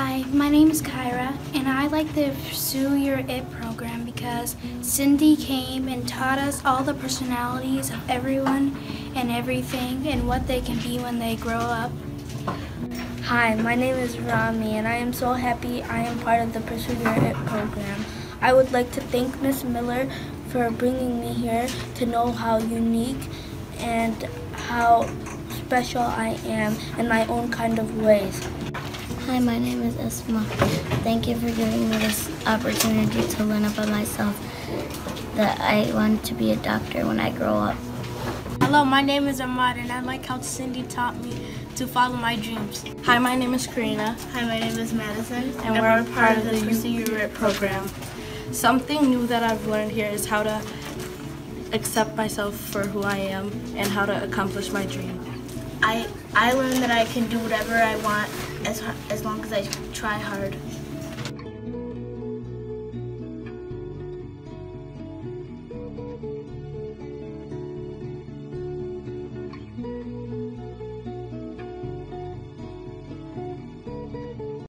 Hi, my name is Kyra, and I like the Pursue Your It program because Cindy came and taught us all the personalities of everyone and everything and what they can be when they grow up. Hi, my name is Rami, and I am so happy I am part of the Pursue Your It program. I would like to thank Miss Miller for bringing me here to know how unique and how special I am in my own kind of ways. Hi, my name is Esma. Thank you for giving me this opportunity to learn about myself that I want to be a doctor when I grow up. Hello, my name is Ahmad and I like how Cindy taught me to follow my dreams. Hi, my name is Karina. Hi, my name is Madison. And, and we're, we're part, part of the Pursue Your program. Something new that I've learned here is how to accept myself for who I am and how to accomplish my dream. I, I learned that I can do whatever I want as, as long as I try hard.